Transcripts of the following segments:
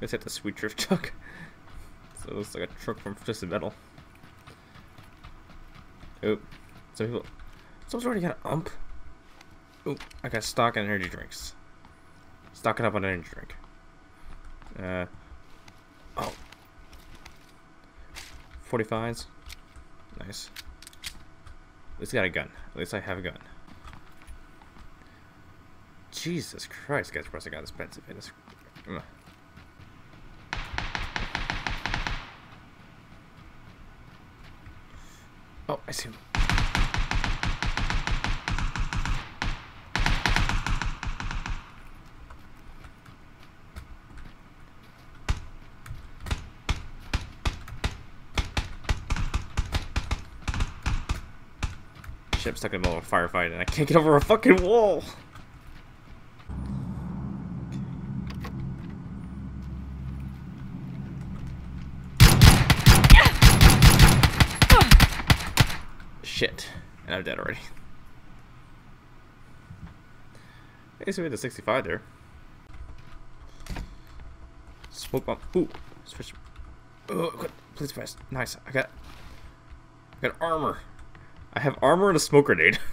Let's hit the sweet drift truck. So it looks like a truck from Twisted Metal. Oop. Some people. Someone's already got an ump. Oop. I got stock and energy drinks. Stocking up on energy drink. Uh. Oh. 45s. Nice. At least I got a gun. At least I have a gun. Jesus Christ, guys, pressing got expensive in this. Ugh. I see him. Ship stuck in the middle of a firefight and I can't get over a fucking wall. Shit. And I'm dead already. Had the 65 there. Smoke bomb. Ooh. Switch. Oh, good. Please press. Nice. I got. I got armor. I have armor and a smoke grenade.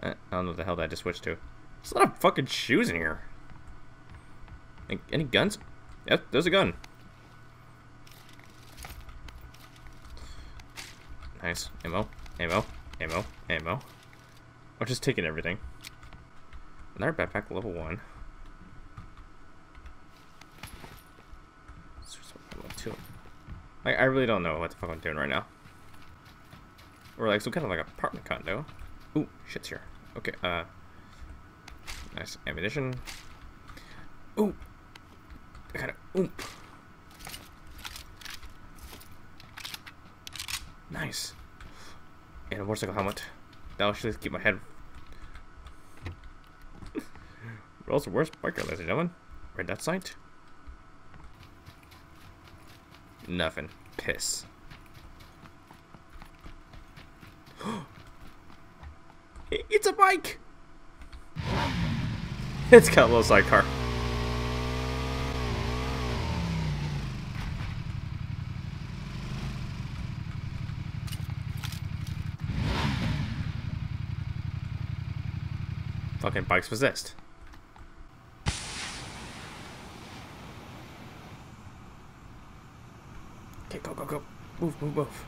Eh, I don't know what the hell that I just switched to. There's a lot of fucking shoes in here. Any, any guns? Yep, there's a gun. Nice. Ammo, ammo, ammo, ammo. I'm just taking everything. Another backpack, level one. Level two. I, I really don't know what the fuck I'm doing right now. We're like some kind of like apartment condo. Ooh, shit's here. Okay, uh. Nice ammunition. Ooh. I got a oomp. Nice. And a motorcycle helmet. That'll actually keep my head. World's the worst biker, ladies and gentlemen. Read that sight? Nothing. Piss. it's a bike! It's got a little sidecar. Fucking bike's possessed. Okay, go, go, go. Move, move, move.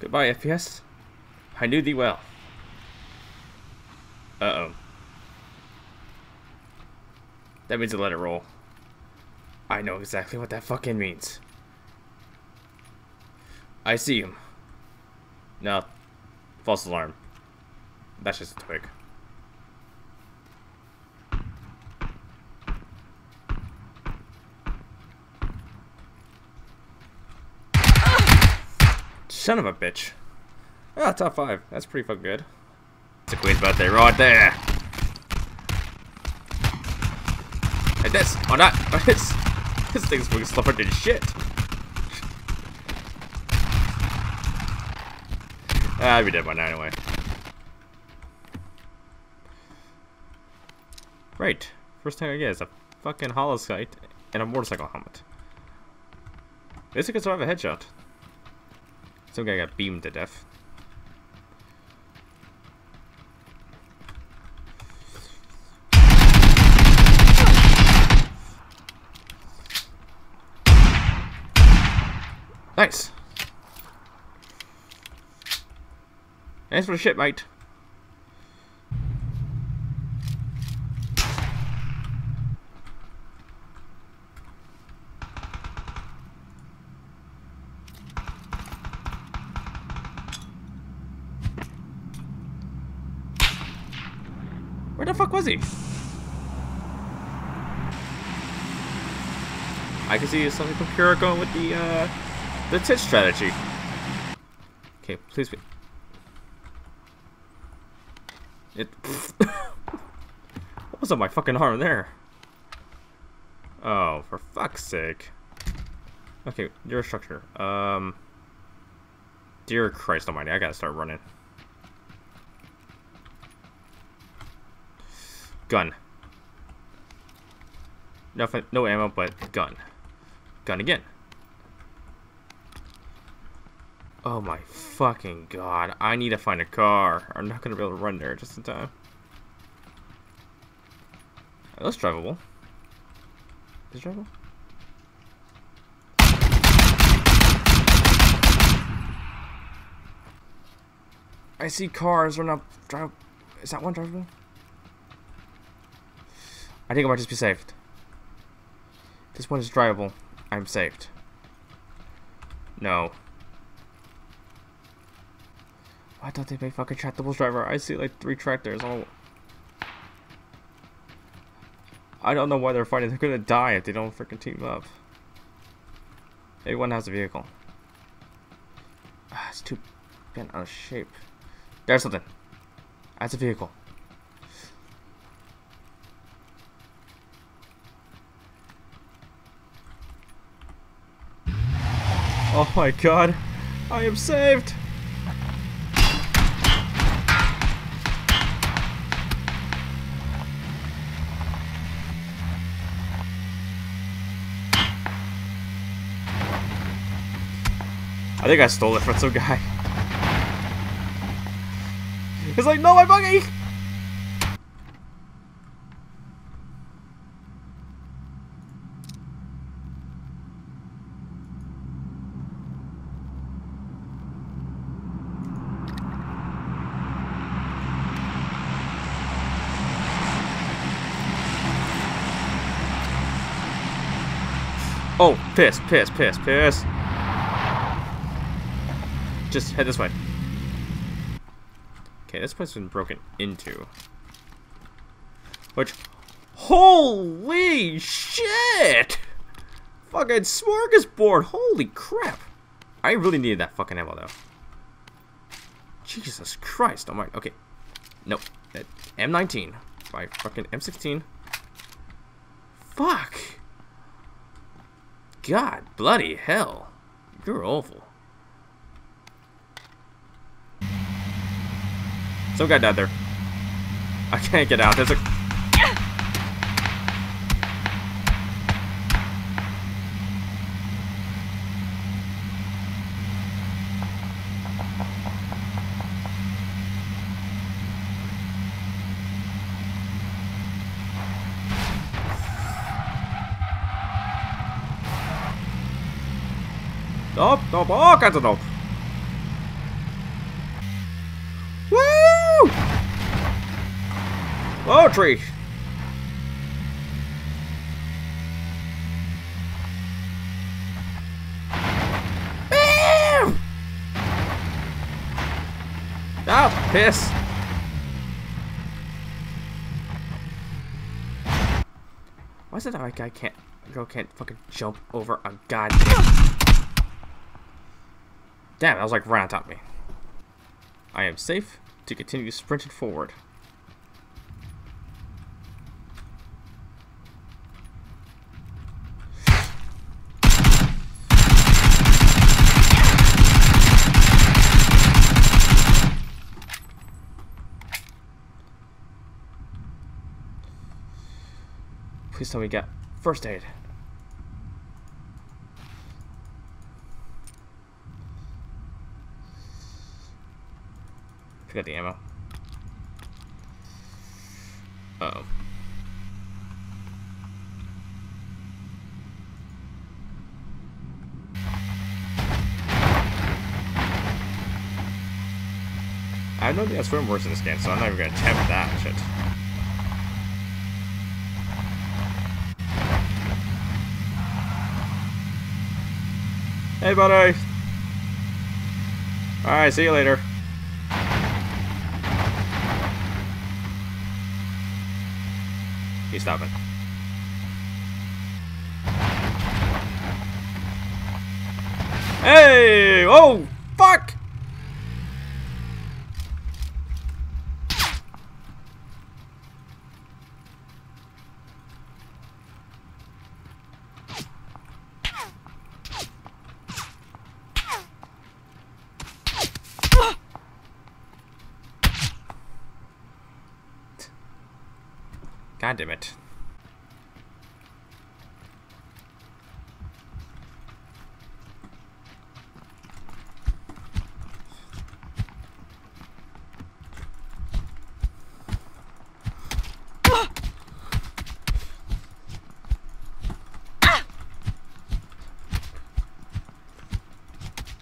Goodbye, FPS. I knew thee well. Uh-oh. That means to let it roll. I know exactly what that fucking means. I see him. No. False alarm. That's just a twig. Son of a bitch. Ah, top five. That's pretty fucking good. It's a Queen's birthday right there. And this, or not, this, this thing's fucking slower than shit. Ah, I'd be dead by now anyway. Right. First thing I get is a fucking sight and a motorcycle helmet. This could survive a headshot. Some guy got beamed to death. Nice. Thanks for the shit, mate. Where the fuck was he? I can see some people here are going with the uh, the tit strategy. Okay, please be. It. what was on my fucking arm there? Oh, for fuck's sake. Okay, your structure. Um. Dear Christ Almighty, I gotta start running. Gun. Nothing, no ammo, but gun. Gun again. Oh my fucking god. I need to find a car. I'm not gonna be able to run there just in time. Oh, that's drivable. Is it drivable? I see cars. They're not drive. Is that one drivable? I think I might just be saved. This one is drivable. I'm saved. No. Why don't they make fucking tractables driver? I see like three tractors all. I don't know why they're fighting. They're gonna die if they don't freaking team up. Everyone has a vehicle. Ah, it's too bent out of shape. There's something. That's a vehicle. Oh my god. I am saved. I think I stole it from some guy. He's like, no, my buggy! Oh, piss, piss, piss, piss. Just head this way. Okay, this place has been broken into. Which, holy shit! Fucking smorgasbord, holy crap! I really needed that fucking ammo though. Jesus Christ, oh my, okay. Nope, that M19 by fucking M16. Fuck! God bloody hell. You're awful. Some guy died there. I can't get out. There's a... Stop, stop, all kinds of dope. Oh, tree. Oh, piss. Why is it that like I can't, girl can't fucking jump over a goddamn... Damn, that was like right on top of me. I am safe to continue sprinting forward. Please tell me get first aid. Up the ammo. Uh oh. I no idea swim works in this game, so I'm not even gonna attempt that shit. Hey, buddy! Alright, see you later. He's stopping. Hey! Oh! Fuck! God damn it.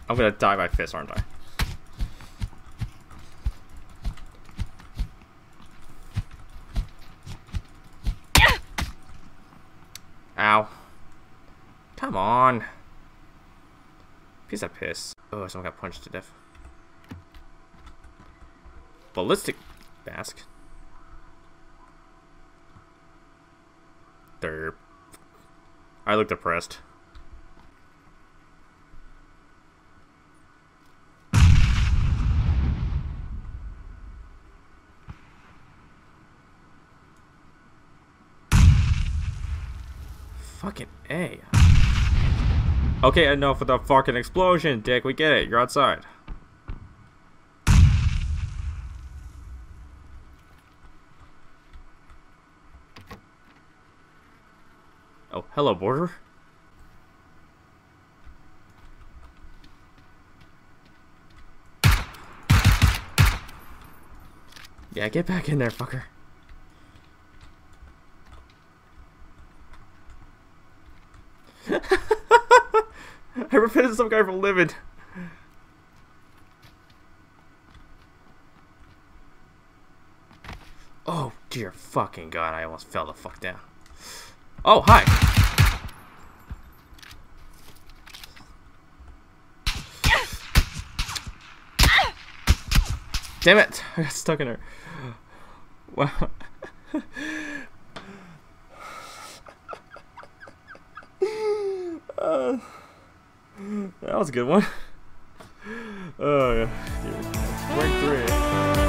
I'm gonna die by fist, aren't I? Ow. Come on. Piece of piss. Oh, someone got punched to death. Ballistic mask. Derp. I look depressed. Fucking A. Okay, enough with the fucking explosion, dick. We get it. You're outside. Oh, hello, border. Yeah, get back in there, fucker. I repented some guy for living. Oh, dear fucking god, I almost fell the fuck down. Oh, hi! Damn it! I got stuck in her. Wow. uh, that was a good one. Oh yeah. Break three.